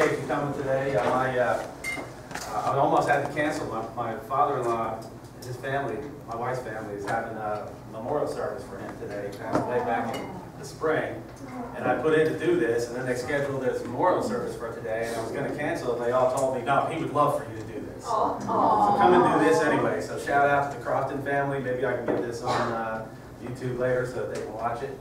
appreciate you coming today. Uh, my, uh, I almost had to cancel. My, my father-in-law, and his family, my wife's family, is having a memorial service for him today. Passed away back in the spring, and I put in to do this, and then they scheduled this memorial service for today, and I was going to cancel it. They all told me, no, he would love for you to do this. So come and do this anyway. So shout out to the Crofton family. Maybe I can get this on uh, YouTube later so that they can watch it.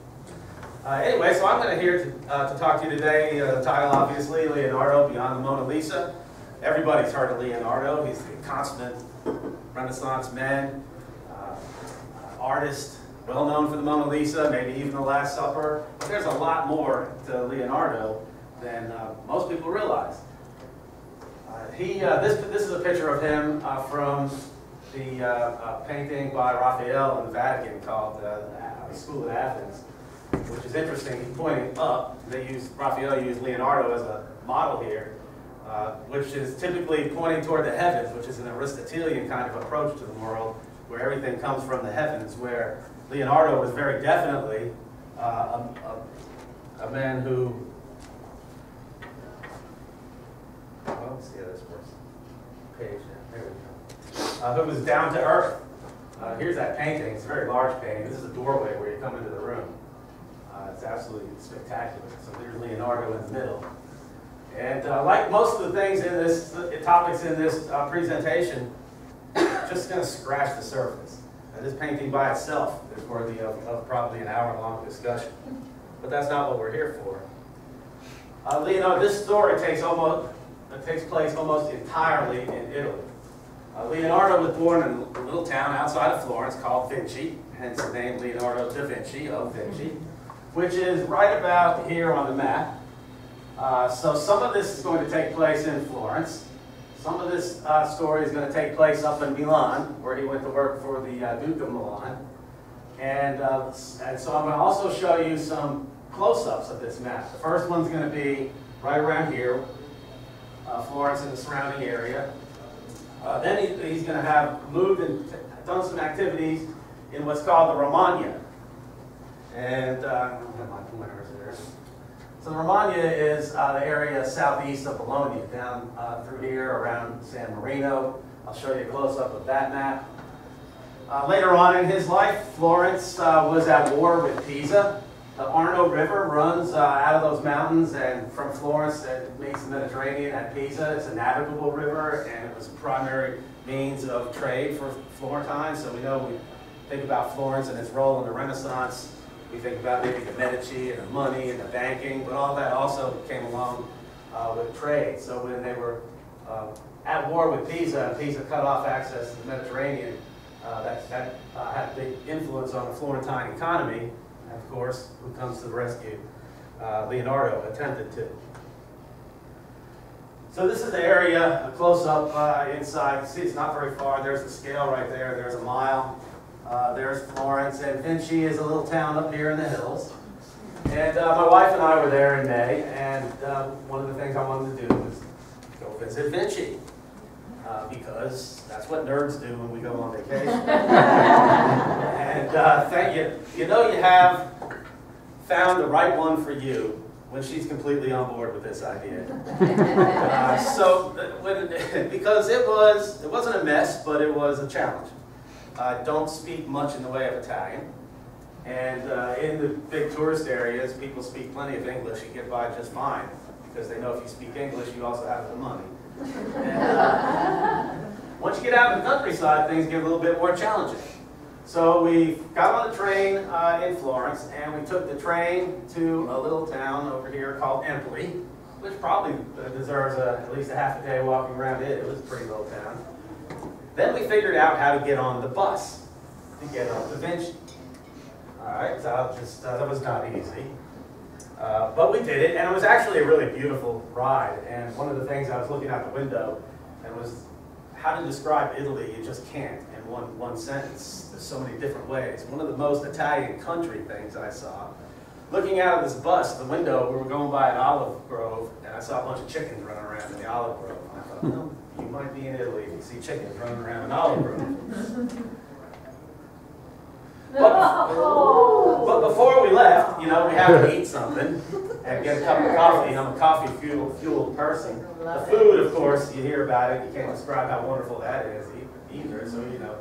Uh, anyway, so I'm going to here to, uh, to talk to you today. Uh, the title, obviously, Leonardo Beyond the Mona Lisa. Everybody's heard of Leonardo. He's a consummate Renaissance man, uh, artist, well known for the Mona Lisa, maybe even the Last Supper. But there's a lot more to Leonardo than uh, most people realize. Uh, he, this, this is a picture of him from the painting by Raphael in the Vatican called The School of Athens, which is interesting. He's pointing up. They use Raphael used Leonardo as a model here, uh, which is typically pointing toward the heavens, which is an Aristotelian kind of approach to the world, where everything comes from the heavens, where Leonardo was very definitely uh, a, a, a man who well, let's see how this works. Page, there we go. Uh, who was down to earth. Uh, here's that painting. It's a very large painting. This is a doorway where you come into the room. Uh, it's absolutely spectacular. So there's Leonardo in the middle. And uh, like most of the things in this, topics in this uh, presentation, just going to scratch the surface. Uh, this painting by itself is worthy of, of probably an hour-long discussion. But that's not what we're here for. Uh, Leonardo, this story takes almost it takes place almost entirely in Italy. Uh, Leonardo was born in a little town outside of Florence called Vinci, hence the name Leonardo da Vinci of Vinci, which is right about here on the map. Uh, so some of this is going to take place in Florence. Some of this uh, story is going to take place up in Milan, where he went to work for the uh, Duke of Milan. And, uh, and so I'm going to also show you some close-ups of this map. The first one's going to be right around here, uh, Florence and the surrounding area. Uh, then he, he's going to have moved and done some activities in what's called the Romagna. And uh, my pointers there. So the Romagna is uh, the area southeast of Bologna, down uh, through here around San Marino. I'll show you a close-up of that map. Uh, later on in his life, Florence uh, was at war with Pisa. The Arno River runs uh, out of those mountains and from Florence it makes the Mediterranean at Pisa. It's a navigable river and it was a primary means of trade for Florentines. So we know we think about Florence and its role in the Renaissance. We think about maybe the Medici and the money and the banking, but all that also came along uh, with trade. So when they were uh, at war with Pisa and Pisa cut off access to the Mediterranean, uh, that, that uh, had a big influence on the Florentine economy of course, who comes to the rescue, uh, Leonardo attempted to. So this is the area, a close-up uh, inside. See, it's not very far. There's the scale right there. There's a mile. Uh, there's Florence, and Vinci is a little town up here in the hills. And uh, my wife and I were there in May, and uh, one of the things I wanted to do was go visit Vinci. Uh, because that's what nerds do when we go on vacation. and uh, thank you. You know you have found the right one for you when she's completely on board with this idea. Uh, so, when, because it was, it wasn't a mess, but it was a challenge. I don't speak much in the way of Italian. And uh, in the big tourist areas, people speak plenty of English and get by just fine because they know if you speak English, you also have the money. And, uh, once you get out in the countryside, things get a little bit more challenging. So we got on the train uh, in Florence, and we took the train to a little town over here called Empoli, which probably deserves a, at least a half a day walking around it. It was a pretty little town. Then we figured out how to get on the bus to get on to Vinci. All right, so just, uh, that was not easy. Uh, but we did it, and it was actually a really beautiful ride. And one of the things I was looking out the window and was how to describe Italy, you just can't in one, one sentence. There's so many different ways. One of the most Italian country things I saw, looking out of this bus, the window, we were going by an olive grove, and I saw a bunch of chickens running around in the olive grove. And I thought, well, you might be in Italy you see chickens running around an olive grove. But, but before we left, you know, we have to eat something and get a cup of coffee. I'm a coffee fuel, fueled person. The food, of course, you hear about it. You can't describe how wonderful that is either. So, you know,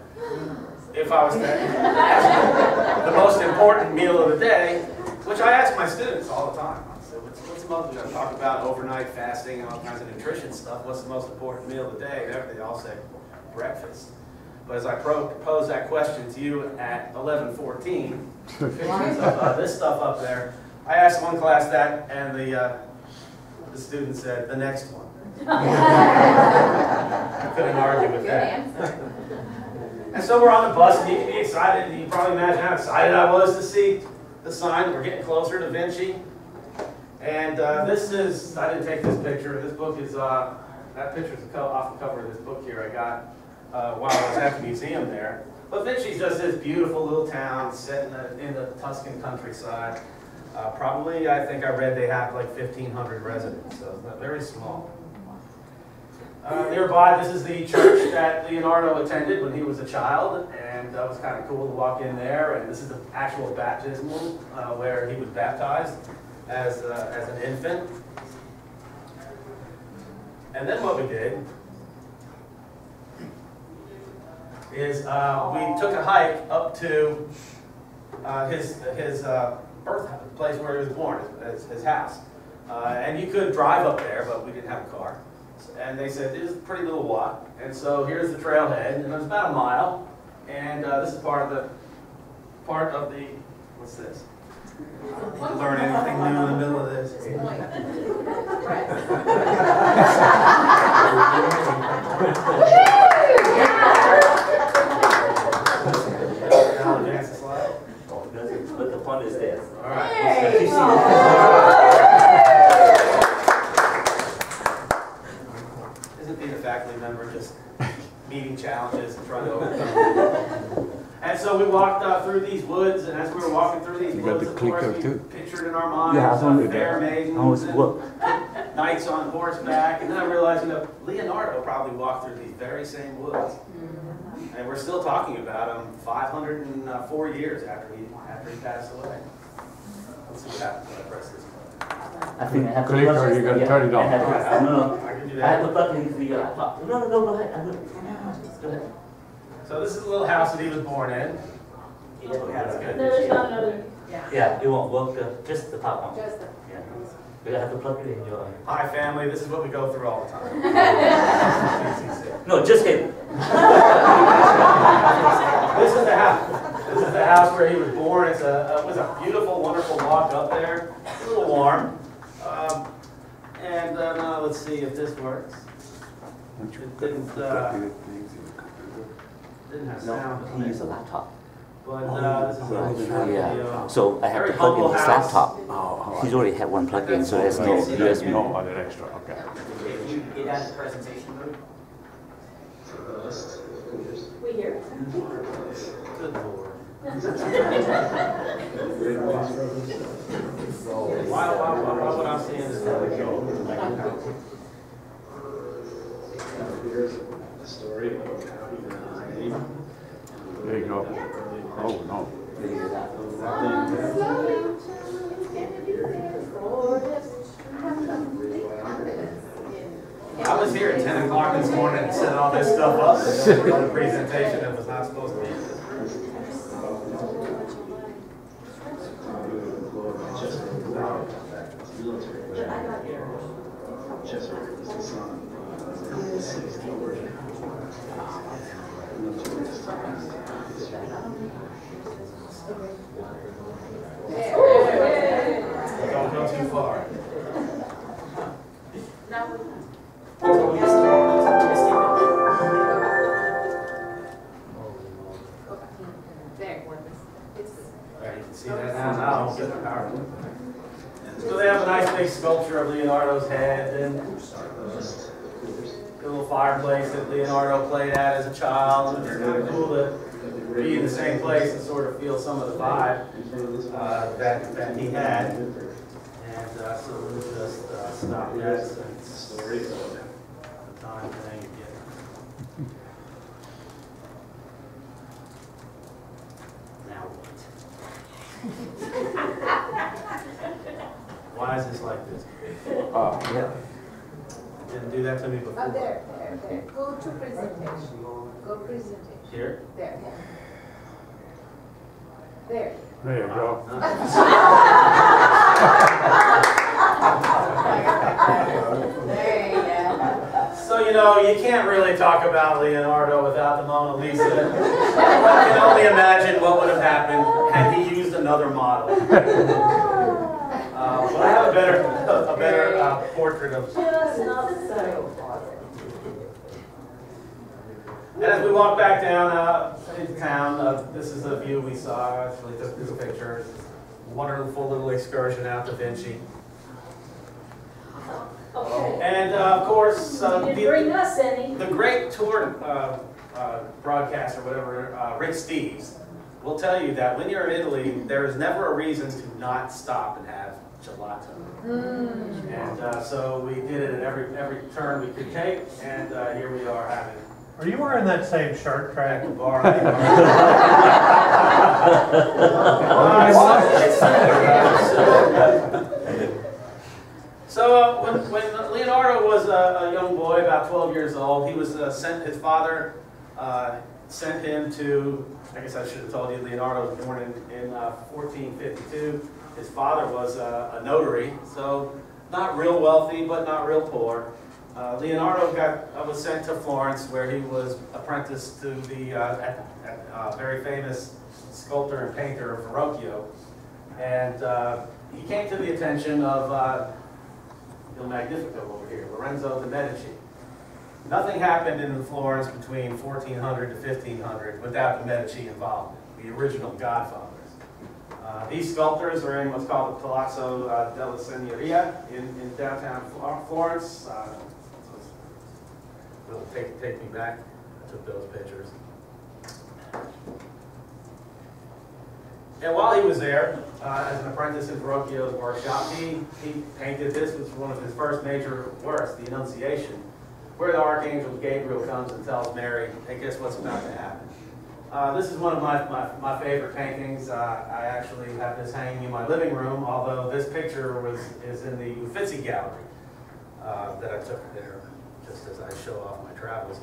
if I was to ask the most important meal of the day, which I ask my students all the time. I say, what's, what's the most, we're going to talk about overnight fasting and all kinds of nutrition stuff. What's the most important meal of the day? And they all say breakfast. But as I pro- pose that question to you at 11:14, pictures of uh, this stuff up there, I asked one class that, and the, uh, the student said, the next one. I couldn't argue with Good that. And so we're on the bus, and you can be excited, and you can probably imagine how excited I was to see the sign. We're getting closer to Vinci. And uh, this is, I didn't take this picture, this book is, uh, that co- off the cover of this book here I got uh, while I was at the museum there. But Vinci's just this beautiful little town set in the, in the Tuscan countryside. Uh, Probably, I think I read they have like 1,500 residents, so it's not very small. Uh, Nearby, this is the church that Leonardo attended when he was a child, and that was kind of cool to walk in there. And this is the actual baptismal uh, where he was baptized as, uh, as an infant. And then what we did is uh, we took a hike up to uh, his, his uh, birthplace where he was born, his, his house. Uh, and you could drive up there, but we didn't have a car. And they said, this is a pretty little walk. And so here's the trailhead, and it was about a mile. And uh, this is part of the, part of the, what's this? You can learn anything new in the middle of this. Now advance the slide. But the fun is there. All right. Hey. Isn't being a faculty member just meeting challenges and trying to overcome them? And so we walked uh, through these woods, and as we were walking through these You got woods, the of course, clicker we too? pictured in our minds Yeah, I uh, wanted fair maidens was and knights on horseback, and then I realized, you know, Leonardo probably walked through these very same woods. And we're still talking about him 504 years after he, after he passed away. Let's see what happens when I press this button. I think I have to. Click plug- or you gotta turn it on. I have to- No, no, I can do I have to that. plug in for your laptop. No, no, no, go ahead, I'm. Go ahead. So this is the little house that he was born in. That's good. There's not another. Yeah. Yeah, it won't work, uh, just the top one. Just the. Yeah. You have to plug it in your, Hi, family, this is what we go through all the time. no, just hit. This is the house, this is the house where he was born. It's a, it was a beautiful, wonderful walk up there, a little warm. Um, And uh, now let's see if this works. It didn't, uh, didn't have sound. No, on he used a laptop. But uh, this is a Yeah, so I have Very to plug in his house. laptop. Oh, He's already had one plugged in, so there's no USB. No other extra, okay. If you get out of presentation mode, We hear. Good lord. Why, why, why, why would I see this? story There you go. Oh, no. I was here at ten o'clock this morning and set all this stuff up for the presentation that was not supposed to be. place and sort of feel some of the vibe uh, that, that he had. And uh, so we'll just uh, stop that since story the time thing again. Now what? Why is this like this? Oh, yeah. Didn't do that to me before. Oh, there, there, there. Go to presentation. Go presentation. Here? There. There. There you go. There you go. So, you know, you can't really talk about Leonardo without the Mona Lisa. One can only imagine what would have happened had he used another model. Uh, but I have a better, a better uh, portrait of. Just not so. And as we walk back down uh, into town, uh, this is a view we saw. Actually, took this picture. Wonderful little excursion out to Vinci. Okay. And uh, of course, uh, the- bring us any. The great tour uh, uh, broadcaster, whatever, uh, Rick Steves, will tell you that when you're in Italy, there is never a reason to not stop and have gelato. And uh, so we did it at every every turn we could take, and uh, here we are having Are you wearing that same shirt, track Craig? and bar. So uh, when, when Leonardo was a, a young boy, about 12 years old, he was uh, sent. His father uh, sent him to. I guess I should have told you. Leonardo was born in, in uh, 1452. His father was uh, a notary, so not real wealthy, but not real poor. Uh, Leonardo got uh, was sent to Florence, where he was apprenticed to the uh, at, at, uh, very famous sculptor and painter Verrocchio, and uh, he came to the attention of Il Magnifico over here, Lorenzo de Medici. Nothing happened in Florence between 1400 to 1500 without the Medici involvement, the original godfathers. Uh, these sculptors are in what's called the Palazzo uh, della Signoria in, in downtown Florence. Uh, it'll take, take me back. I took those pictures. And while he was there, uh, as an apprentice in Verrocchio's workshop, he, he painted this, which was one of his first major works, The Annunciation, where the Archangel Gabriel comes and tells Mary, hey, guess what's about to happen? Uh, this is one of my, my, my favorite paintings. Uh, I actually have this hanging in my living room, although this picture was, is in the Uffizi Gallery uh, that I took there, just as I show off my travels.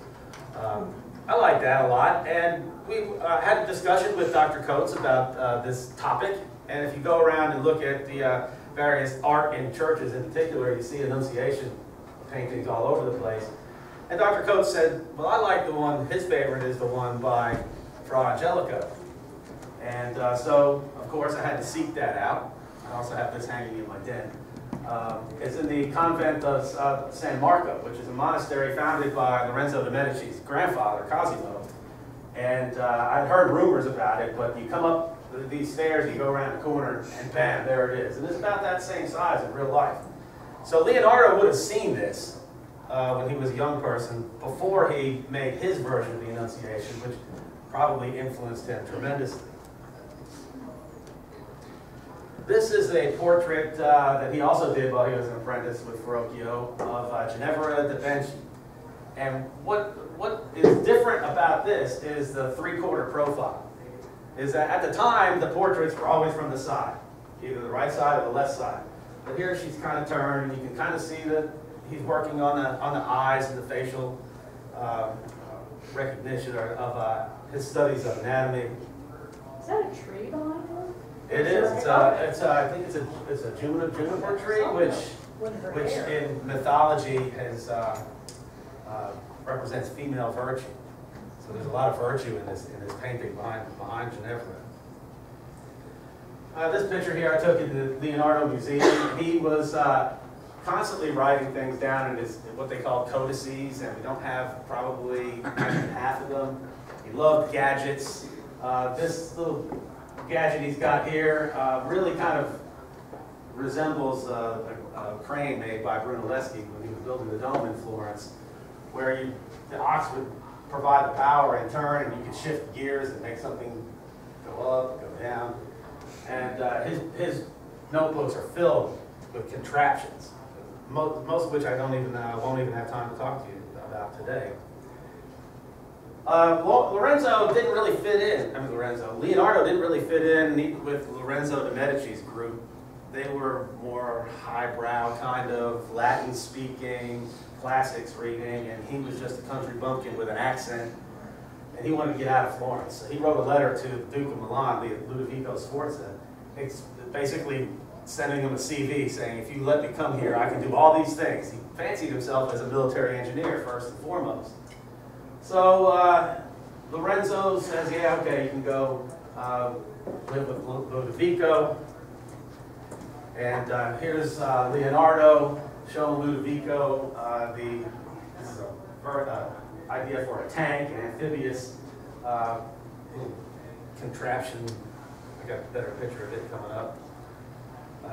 Um, I like that a lot, and we uh, had a discussion with Dr. Coates about uh, this topic, and if you go around and look at the uh, various art in churches in particular, you see Annunciation paintings all over the place. And Dr. Coates said, well, I like the one, his favorite is the one by Fra Angelico. And uh, so, of course, I had to seek that out. I also have this hanging in my den. Um, it's in the convent of uh, San Marco, which is a monastery founded by Lorenzo de Medici's grandfather, Cosimo. And uh, I'd heard rumors about it, but you come up these stairs, you go around the corner, and bam, there it is. And it's about that same size in real life. So Leonardo would have seen this uh, when he was a young person before he made his version of the Annunciation, which probably influenced him tremendously. This is a portrait uh, that he also did while he was an apprentice with Verrocchio of uh, Ginevra da Benci. And what, what is different about this is the three-quarter profile. Is that at the time, the portraits were always from the side, either the right side or the left side. But here she's kind of turned, and you can kind of see that he's working on the, on the eyes and the facial um, recognition of uh, his studies of anatomy. Is that a tree behind? It is. It's a, it's a, I think it's a, it's a juniper, juniper tree, which, which in mythology is, uh, uh, represents female virtue. So there's a lot of virtue in this, in this painting behind, behind Ginevra. Uh, this picture here I took at the Leonardo Museum. He was, uh, constantly writing things down in his, in what they call codices, and we don't have probably half of them. He loved gadgets. Uh, this little gadget he's got here uh, really kind of resembles uh, a, a crane made by Brunelleschi when he was building the dome in Florence, where you, the ox would provide the power and turn, and you could shift gears and make something go up, go down. And uh, his, his notebooks are filled with contraptions, most, most of which I don't even, won't even have time to talk to you about today. Uh, Lo- Lorenzo didn't really fit in. I mean, Lorenzo. Leonardo didn't really fit in with Lorenzo de Medici's group. they were more highbrow, kind of Latin-speaking, classics reading, and he was just a country bumpkin with an accent, and he wanted to get out of Florence. So he wrote a letter to the Duke of Milan, the Ludovico Sforza, basically sending him a CV saying, if you let me come here, I can do all these things. He fancied himself as a military engineer first and foremost. So uh, Lorenzo says, yeah, okay, you can go uh, live with Ludovico. And uh, here's uh, Leonardo showing Ludovico uh, the, uh, idea for a tank, an amphibious contraption. I got a better picture of it coming up.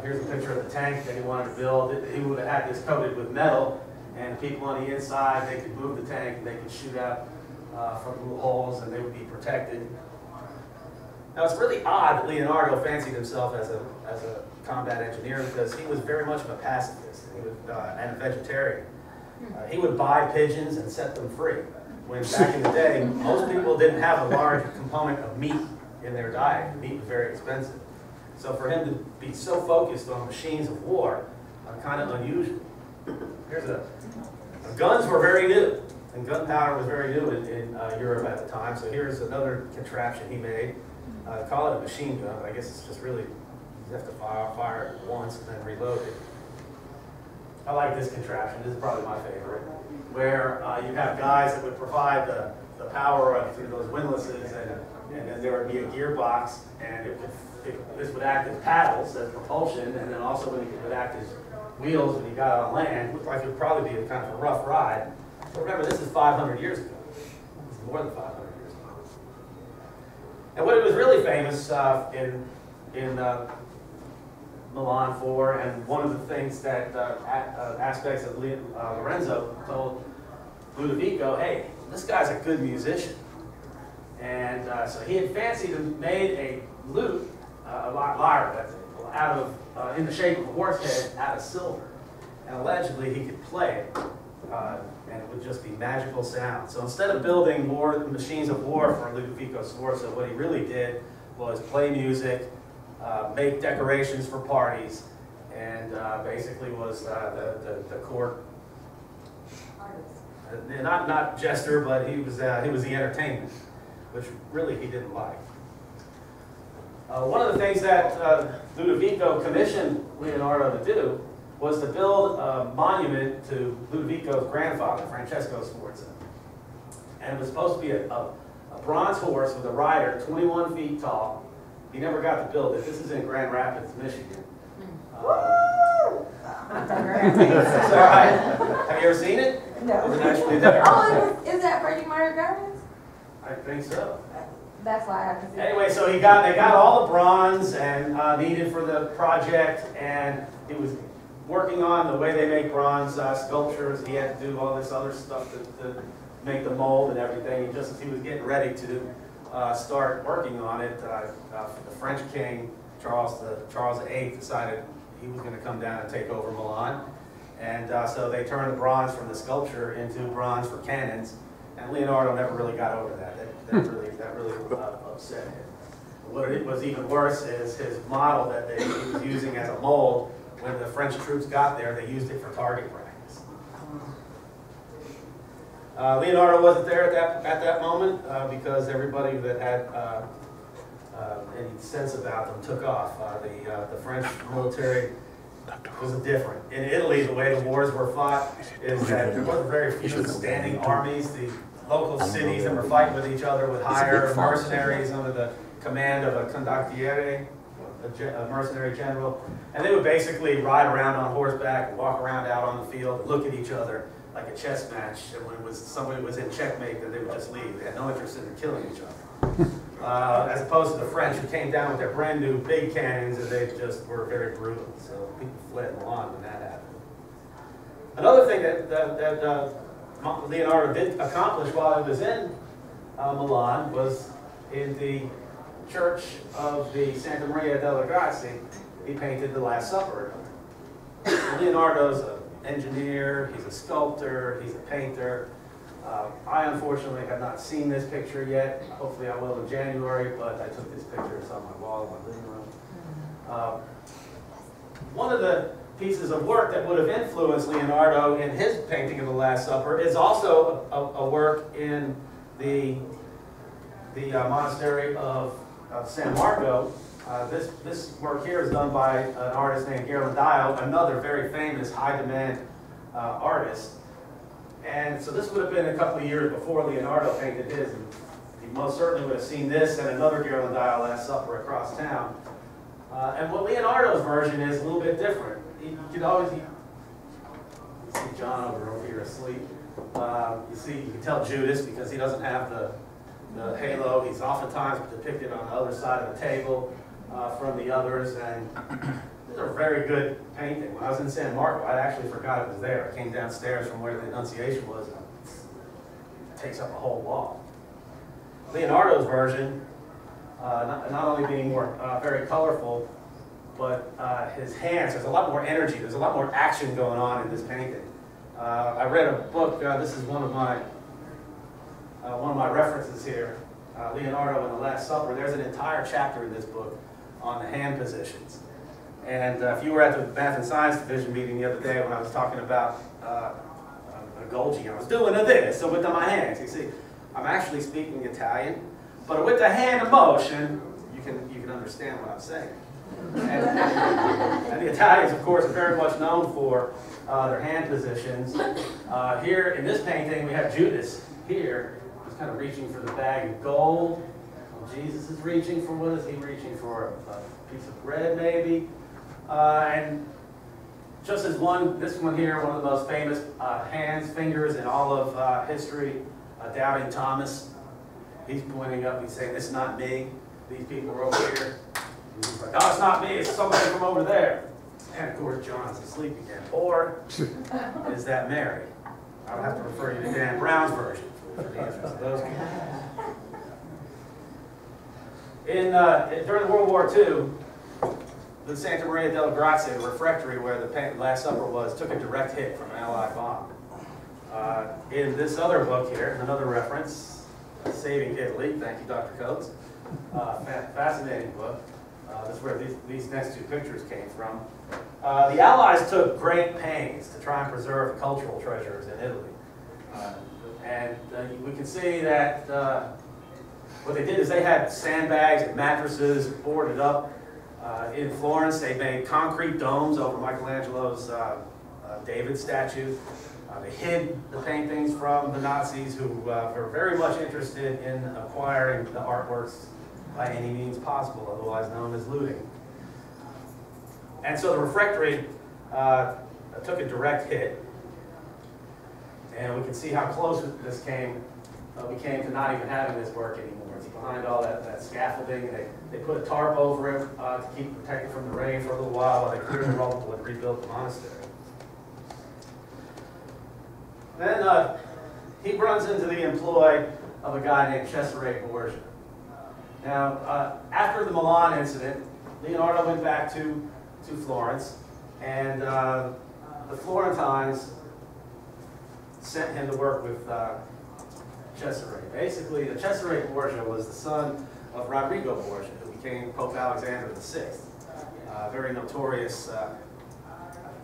Here's a picture of the tank that he wanted to build. He would have had this coated with metal, and the people on the inside, they could move the tank, and they could shoot out uh, from little holes, and they would be protected. Now, it's really odd that Leonardo fancied himself as a, as a combat engineer because he was very much of a pacifist and, he was, uh, and a vegetarian. Uh, he would buy pigeons and set them free. When back in the day, most people didn't have a large component of meat in their diet. Meat was very expensive. So for him to be so focused on machines of war, uh, kind of unusual. Here's a, guns were very new, and gunpowder was very new in, in uh, Europe at the time. So here's another contraption he made. Uh, call it a machine gun, but I guess it's just really, you have to fire, fire it once and then reload it. I like this contraption, this is probably my favorite, where uh, you have guys that would provide the, the power of, through those windlasses, and, and then there would be a gearbox, and it would, it, this would act as paddles, as propulsion, and then also it would act as wheels when you got on land, looked like it would probably be a kind of a rough ride. But remember, this is 500 years ago. Is more than 500 years ago. And what it was really famous uh, in, in uh, Milan for, and one of the things that, uh, uh, aspects of uh, Lorenzo told Ludovico, hey, this guy's a good musician. And uh, so he had fancied and made a lute, a lyre, that's it, out of, uh, in the shape of a horse head, out of silver. And allegedly, he could play it, uh, and it would just be magical sound. So instead of building more machines of war for Ludovico Sforza, what he really did was play music, uh, make decorations for parties, and uh, basically was uh, the, the, the court, uh, not, not jester, but he was, uh, he was the entertainment, which really he didn't like. Uh, one of the things that uh, Ludovico commissioned Leonardo to do was to build a monument to Ludovico's grandfather, Francesco Sforza. And it was supposed to be a, a, a bronze horse with a rider 21 feet tall. He never got to build it. This is in Grand Rapids, Michigan. Uh, it's all right. Have you ever seen it? No. Was actually there? Oh, is, is that Frederik Meijer Gardens? I think so. That's why I haven't seen. Anyway, so he got, they got all the bronze and uh, needed for the project, and he was working on the way they make bronze uh, sculptures. He had to do all this other stuff to, to make the mold and everything. And just as he was getting ready to uh, start working on it, uh, uh, the French king Charles the Charles VIII decided he was going to come down and take over Milan, and uh, so they turned the bronze from the sculpture into bronze for cannons. And Leonardo never really got over that. That, that really, that really uh, upset him. What it was even worse is his model that they, he was using as a mold. When the French troops got there, they used it for target practice. Uh, Leonardo wasn't there at that at that moment uh, because everybody that had uh, uh, any sense about them took off. Uh, the the French military was different. In Italy, the way the wars were fought is that there wasn't very few standing armies. The local cities that were fighting with each other would hire mercenaries under the command of a condottiere, a, a mercenary general, and they would basically ride around on horseback, and walk around out on the field, and look at each other like a chess match. And when it was somebody was in checkmate, then they would just leave. They had no interest in killing each other. Uh, as opposed to the French who came down with their brand new big cannons and they just were very brutal. So people fled Milan when that happened. Another thing that, that, that uh, Leonardo did accomplish while he was in uh, Milan was in the church of the Santa Maria delle Grazie, he painted the Last Supper. Leonardo's an engineer, he's a sculptor, he's a painter. Uh, I unfortunately have not seen this picture yet. Hopefully I will in January, but I took this picture, it's on my wall in my living room. Uh, one of the pieces of work that would have influenced Leonardo in his painting of the Last Supper is also a, a work in the, the uh, monastery of, of San Marco. Uh, this, this work here is done by an artist named Ghirlandaio, another very famous high-demand uh, artist. And so this would have been a couple of years before Leonardo painted his. And he most certainly would have seen this and another Ghirlandaio Last Supper across town. Uh, and what Leonardo's version is a little bit different. You can always, you see John over, over here asleep. Uh, you see, you can tell Judas because he doesn't have the, the halo. He's oftentimes depicted on the other side of the table uh, from the others. And these are very good painting. When I was in San Marco, I actually forgot it was there. I came downstairs from where the Annunciation was. And it takes up a whole wall. Leonardo's version uh, not, not only being more uh, very colorful, but uh, his hands, there's a lot more energy, there's a lot more action going on in this painting. Uh, I read a book, uh, this is one of my, uh, one of my references here, Leonardo and the Last Supper. There's an entire chapter in this book on the hand positions. And uh, if you were at the Math and Science Division meeting the other day when I was talking about uh, a Golgi, I was doing a this, so with my hands, you see, I'm actually speaking Italian, but with the hand motion, you can, you can understand what I'm saying. And, and the Italians, of course, are very much known for uh, their hand positions. Uh, here in this painting, we have Judas here. He's kind of reaching for the bag of gold. Jesus is reaching for, what is he reaching for? A piece of bread, maybe? Uh, and just as one, this one here, one of the most famous uh, hands, fingers in all of uh, history, uh, Doubting Thomas. He's pointing up, he's saying, This is not me. These people are over here. Like, No, it's not me, it's somebody from over there. And of course, John's asleep again. Or is that Mary? I would have to refer you to Dan Brown's version for the answers to those questions. In, uh, during World War II, the Santa Maria delle Grazie refectory where the Last Supper was took a direct hit from an Allied bomb. Uh, in this other book here, another reference, Saving Italy, thank you, Dr. Coates. Uh, fascinating book. Uh, this is where these, these next two pictures came from. Uh, the Allies took great pains to try and preserve cultural treasures in Italy. Uh, and uh, we can see that what they did is they had sandbags and mattresses boarded up uh, in Florence. They made concrete domes over Michelangelo's uh, uh, David statue. Uh, they hid the paintings from the Nazis who uh, were very much interested in acquiring the artworks by any means possible, otherwise known as looting. And so the refectory took a direct hit. And we can see how close this came, uh, we came to not even having this work anymore. It's behind all that, that scaffolding, they, they put a tarp over it uh, to keep it protected from the rain for a little while while they cleared the rubble and rebuilt the monastery. Then uh, he runs into the employ of a guy named Cesare Borgia. Now, uh, after the Milan incident, Leonardo went back to, to Florence, and uh, the Florentines sent him to work with uh, Cesare. Basically, the Cesare Borgia was the son of Rodrigo Borgia, became Pope Alexander VI. Uh, very notorious, uh,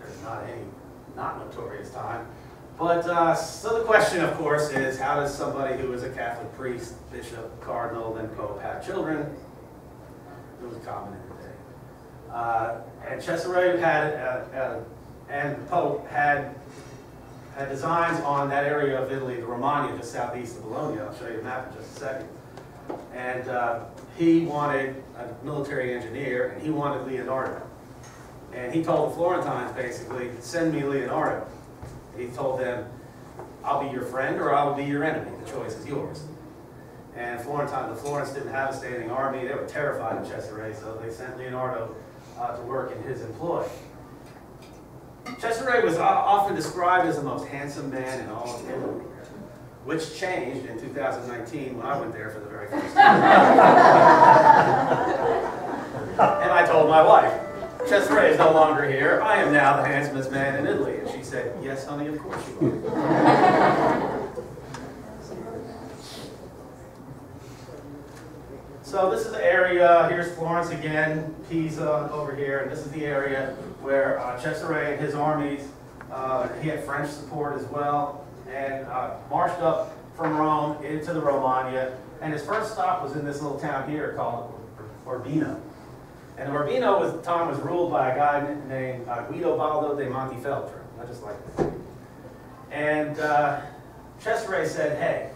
there's not any not notorious time. But, uh, so the question, of course, is how does somebody who is a Catholic priest, bishop, cardinal, then pope have children? It was common in the day. Uh, and Cesare had, uh, uh, and the Pope had, had designs on that area of Italy, the Romagna, just southeast of Bologna. I'll show you a map in just a second. And uh, he wanted a military engineer, and he wanted Leonardo. And he told the Florentines, basically, send me Leonardo. He told them, I'll be your friend or I'll be your enemy. The choice is yours. And Florentine, the Florence didn't have a standing army. They were terrified of Cesare, so they sent Leonardo uh, to work in his employ. Cesare was often described as the most handsome man in all of Italy, which changed in 2019 when I went there for the very first time. and I told my wife, Cesare is no longer here. I am now the handsomest man in Italy. And she said, Yes, honey, of course you are. So this is the area, here's Florence again, Pisa over here, and this is the area where uh, Cesare and his armies, uh, he had French support as well, and uh, marched up from Rome into the Romagna, and his first stop was in this little town here called Urbino. And Urbino was, time was ruled by a guy named uh, Guido Baldo de Montefeltro, I just like this. And uh, Cesare said, hey,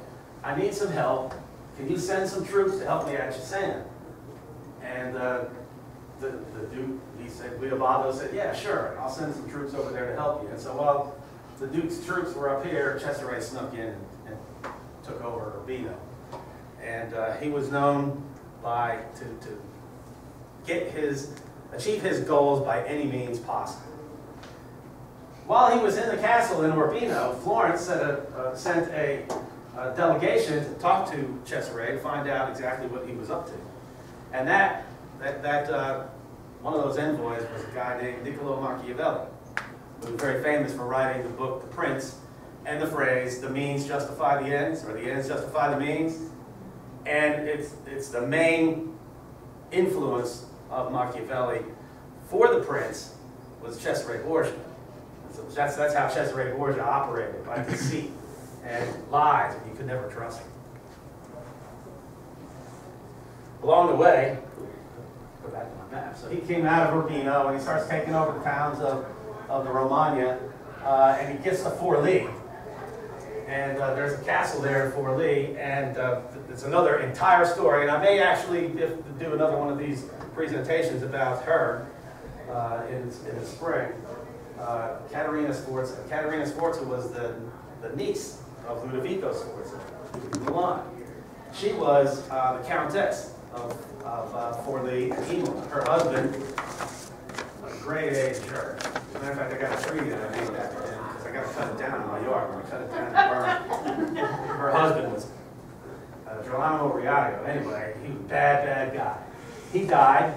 I need some help. Can you send some troops to help me at Chisan? And uh, the, the Duke, he said, Guido Baldo said, yeah, sure, I'll send some troops over there to help you. And so while the Duke's troops were up here, Cesare snuck in and, took over Urbino. And uh, he was known by, to, to get his, achieve his goals by any means possible. While he was in the castle in Urbino, Florence sent a, uh, sent a, a delegation to talk to Cesare to find out exactly what he was up to. And that, that, that uh, one of those envoys was a guy named Niccolo Machiavelli, who was very famous for writing the book The Prince and the phrase, the means justify the ends, or the ends justify the means. And it's, it's the main influence of Machiavelli for the prince was Cesare Borgia. So that's, that's how Cesare Borgia operated, by deceit and lies, and you could never trust him. Along the way, go back to my map. So he came out of Urbino and he starts taking over the towns of, of the Romagna, uh, and he gets to Forlì. And uh, there's a castle there in Forlì, and uh, it's another entire story. And I may actually do another one of these presentations about her uh, in, in the spring. Uh, Caterina Sforza. Caterina Sforza was the, the niece of Ludovico Sforza, in Milan. She was uh, the countess of, of uh, Forlì and Imola. Her husband, a great age jerk. As a matter of fact, I got a tree that I after him because I got to cut it down in my yard. When cut it down, it burned. Her husband was uh, Girolamo Riario. Anyway, he was a bad, bad guy. He died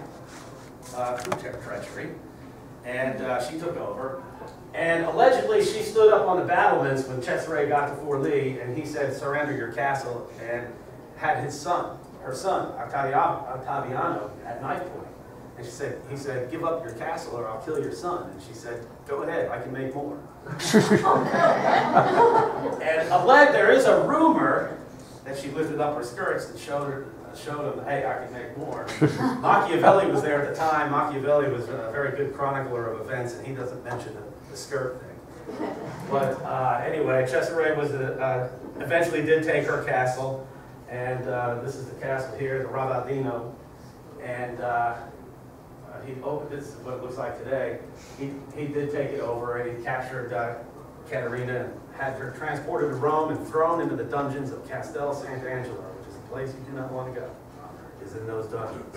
uh, through tre- treachery, and uh, she took over. And allegedly, she stood up on the battlements when Cesare got to Forlì, and he said, surrender your castle, and had his son, her son, Ottavia- Ottaviano, at knife point. And she said, he said, give up your castle or I'll kill your son. And she said, go ahead, I can make more. and alleged, there is a rumor that she lifted up her skirts and showed her, showed him, hey, I can make more. Machiavelli was there at the time. Machiavelli was a very good chronicler of events, and he doesn't mention the, the skirt thing. But uh, anyway, Cesare was a, uh, eventually did take her castle, and uh, this is the castle here, the Ravaldino, and uh, he opened this is what it looks like today. He he did take it over, and he captured uh, Caterina and had her transported to Rome and thrown into the dungeons of Castel Sant'Angelo, which is a place you do not want to go. Is in those dungeons.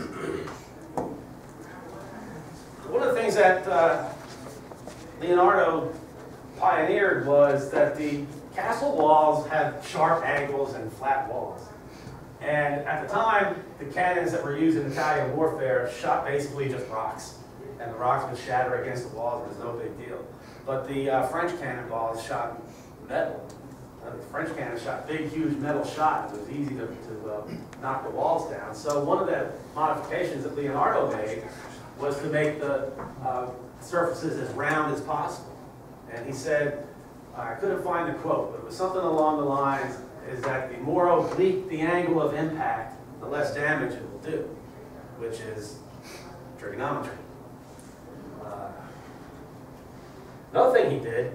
One of the things that uh, Leonardo pioneered was that the castle walls had sharp angles and flat walls. And at the time, the cannons that were used in Italian warfare shot basically just rocks. And the rocks would shatter against the walls, it was no big deal. But the uh, French cannonballs shot metal. Uh, the French cannons shot big, huge metal shots. It was easy to, to uh, knock the walls down. So one of the modifications that Leonardo made was to make the uh, surfaces as round as possible. And he said, I couldn't find the quote, but it was something along the lines is that the more oblique the angle of impact, the less damage it will do, which is trigonometry. Uh, another thing he did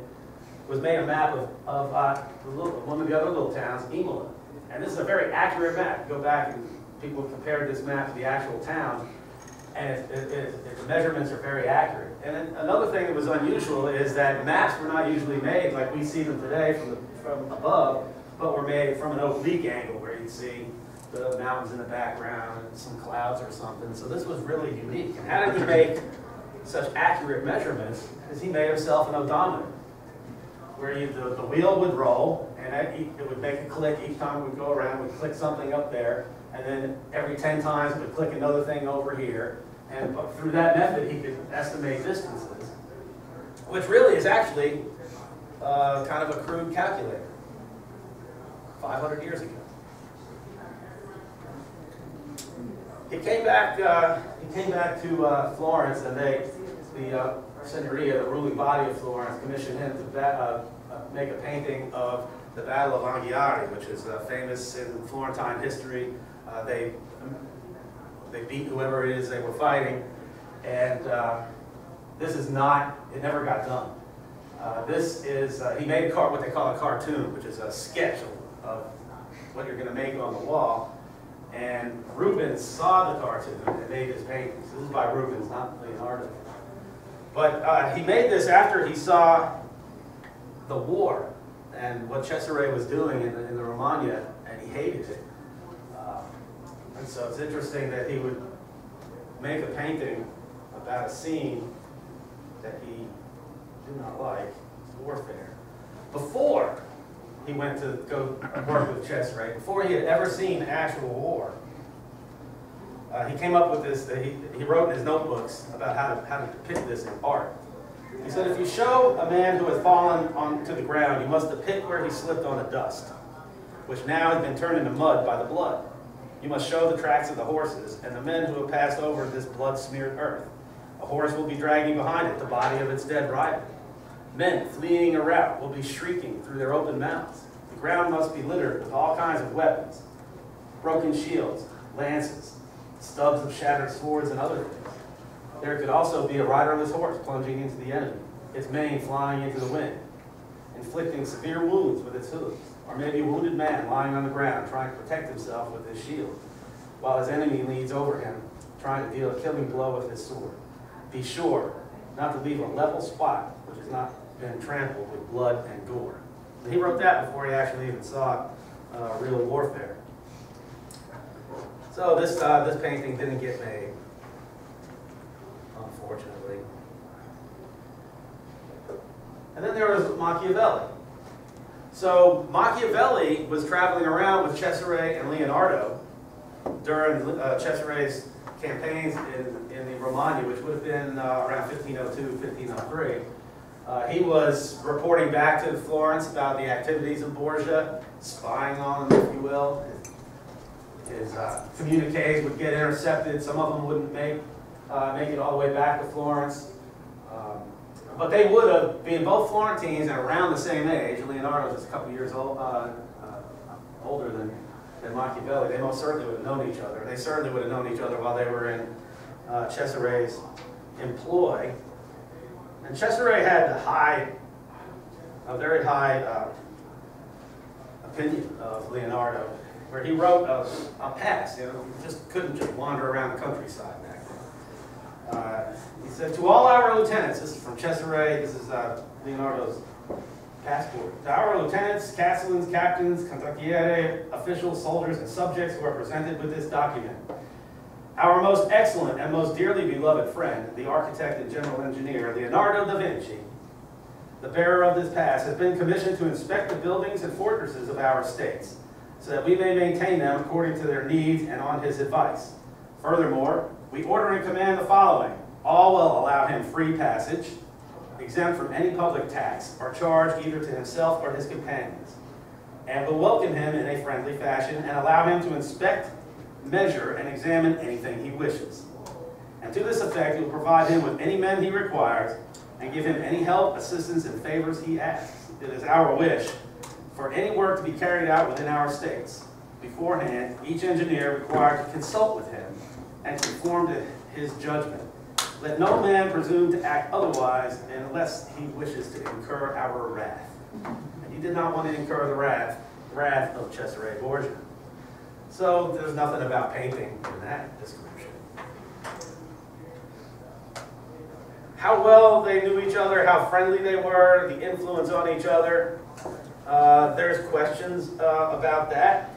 was made a map of, of uh, little, one of the other little towns, Imola. And this is a very accurate map. Go back and people compared this map to the actual town, and it, it, it, the measurements are very accurate. And another thing that was unusual is that maps were not usually made like we see them today from, the, from above, but were made from an oblique angle where you'd see the mountains in the background and some clouds or something. So this was really unique. And how did he make such accurate measurements? Is he made himself an odometer, where you, the, the wheel would roll and it, would make a click each time we'd go around. We'd click something up there, and then every ten times it would click another thing over here. And through that method, he could estimate distances, which really is actually uh, kind of a crude calculator. 500 years ago. He came back, uh, he came back to uh, Florence and they, the uh, Signoria, the ruling body of Florence, commissioned him to uh, uh, make a painting of the Battle of Anghiari, which is uh, famous in Florentine history. Uh, They, they beat whoever it is they were fighting. And this is not, it never got done. This is, he made a car, what they call a cartoon, which is a sketch of- of what you're gonna make on the wall. And Rubens saw the cartoon and made his paintings. This is by Rubens, not Leonardo. But uh, he made this after he saw the war and what Cesare was doing in the, in the Romagna, and he hated it. Uh, And so it's interesting that he would make a painting about a scene that he did not like, warfare, before he went to go work with Cesare, before he had ever seen actual war. Uh, he came up with this, that he, he wrote in his notebooks about how to, how to depict this in art. He said, if you show a man who has fallen onto the ground, you must depict where he slipped on the dust, which now has been turned into mud by the blood. You must show the tracks of the horses and the men who have passed over this blood-smeared earth. A horse will be dragging behind it the body of its dead rider. Men fleeing a rout will be shrieking through their open mouths. The ground must be littered with all kinds of weapons, broken shields, lances, stubs of shattered swords, and other things. There could also be a riderless horse plunging into the enemy, its mane flying into the wind, inflicting severe wounds with its hooves, or maybe a wounded man lying on the ground trying to protect himself with his shield, while his enemy leans over him, trying to deal a killing blow with his sword. Be sure not to leave a level spot which is not been trampled with blood and gore. And he wrote that before he actually even saw uh, real warfare. So this, uh, this painting didn't get made, unfortunately. And then there was Machiavelli. So Machiavelli was traveling around with Cesare and Leonardo during uh, Cesare's campaigns in, in the Romagna, which would have been uh, around 1502, 1503. Uh, he was reporting back to Florence about the activities of Borgia, spying on them, if you will. His, uh, communiques would get intercepted. Some of them wouldn't make uh, make it all the way back to Florence. Um, but they would have been both Florentines and around the same age. Leonardo was a couple years old, uh, uh, older than, than Machiavelli. They most certainly would have known each other. They certainly would have known each other while they were in uh, Cesare's employ. And Cesare had a high, a very high uh, opinion of Leonardo, where he wrote a, a pass, you know, just couldn't just wander around the countryside back then. Uh, he said, to all our lieutenants, this is from Cesare, this is uh, Leonardo's passport. To our lieutenants, castellans, captains, condottieri, officials, soldiers, and subjects who are presented with this document. Our most excellent and most dearly beloved friend, the architect and general engineer, Leonardo da Vinci, the bearer of this pass, has been commissioned to inspect the buildings and fortresses of our states, so that we may maintain them according to their needs and on his advice. Furthermore, we order and command the following. All will allow him free passage, exempt from any public tax, or charge either to himself or his companions, and will welcome him in a friendly fashion and allow him to inspect, measure, and examine anything he wishes. And to this effect, he will provide him with any men he requires and give him any help, assistance, and favors he asks. It is our wish for any work to be carried out within our states. Beforehand, each engineer required to consult with him and conform to his judgment. Let no man presume to act otherwise unless he wishes to incur our wrath. And he did not want to incur the wrath, wrath of Cesare Borgia. So there's nothing about painting in that description. How well they knew each other, how friendly they were, the influence on each other. Uh, there's questions uh, about that.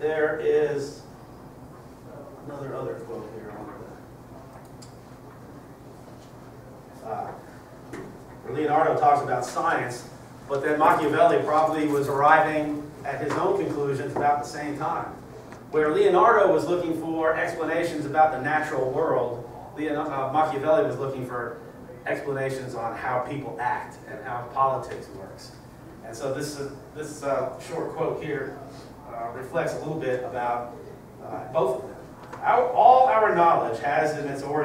There is another other quote here. To- Uh, Leonardo talks about science, but then Machiavelli probably was arriving at his own conclusions about the same time. Where Leonardo was looking for explanations about the natural world, Leon, uh, Machiavelli was looking for explanations on how people act and how politics works. And so this, uh, this uh, short quote here uh, reflects a little bit about uh, both of them. our, all our knowledge has in its origin